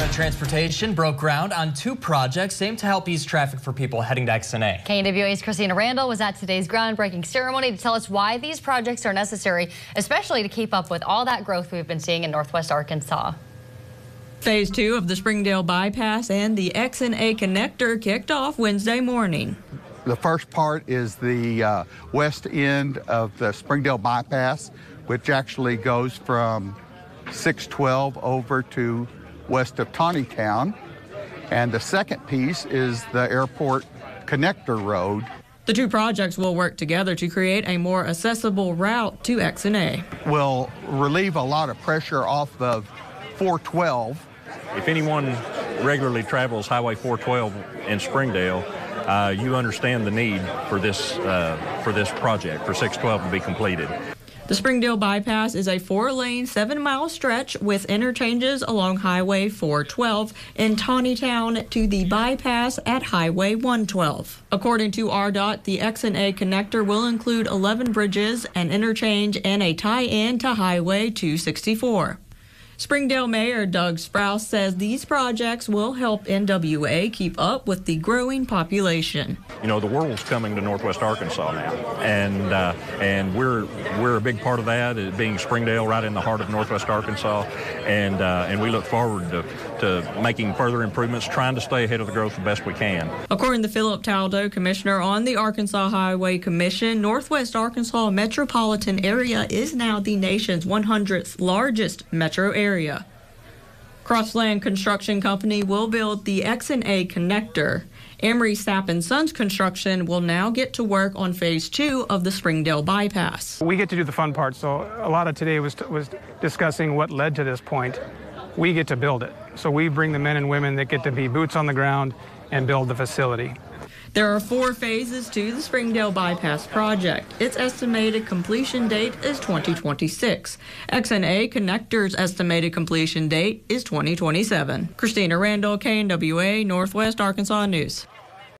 Department of Transportation broke ground on two projects aimed to help ease traffic for people heading to XNA. KNWA's Christina Randall was at today's groundbreaking ceremony to tell us why these projects are necessary, especially to keep up with all that growth we've been seeing in Northwest Arkansas. Phase two of the Springdale Bypass and the XNA connector kicked off Wednesday morning. The first part is the uh, west end of the Springdale Bypass, which actually goes from 612 over to west of Town. And the second piece is the airport connector road. The two projects will work together to create a more accessible route to XNA. Will relieve a lot of pressure off of 412. If anyone regularly travels Highway 412 in Springdale, uh, you understand the need for this uh, for this project for 612 to be completed. The Springdale Bypass is a four lane, seven mile stretch with interchanges along Highway 412 in Town to the bypass at Highway 112. According to ARDOT, the XNA connector will include 11 bridges, an interchange, and a tie in to Highway 264. Springdale Mayor Doug Sprouse says these projects will help NWA keep up with the growing population. You know, the world's coming to Northwest Arkansas now, and uh, and we're we're a big part of that, being Springdale right in the heart of Northwest Arkansas, and uh, and we look forward to, to making further improvements, trying to stay ahead of the growth the best we can. According to Philip Taldo, Commissioner on the Arkansas Highway Commission, Northwest Arkansas metropolitan area is now the nation's 100th largest metro area area. Crossland Construction Company will build the XNA connector. Emery Sapp and Sons Construction will now get to work on phase two of the Springdale bypass. We get to do the fun part, so a lot of today was was discussing what led to this point. We get to build it, so we bring the men and women that get to be boots on the ground and build the facility. There are four phases to the Springdale Bypass project. Its estimated completion date is 2026. XNA Connector's estimated completion date is 2027. Christina Randall, KNWA, Northwest Arkansas News.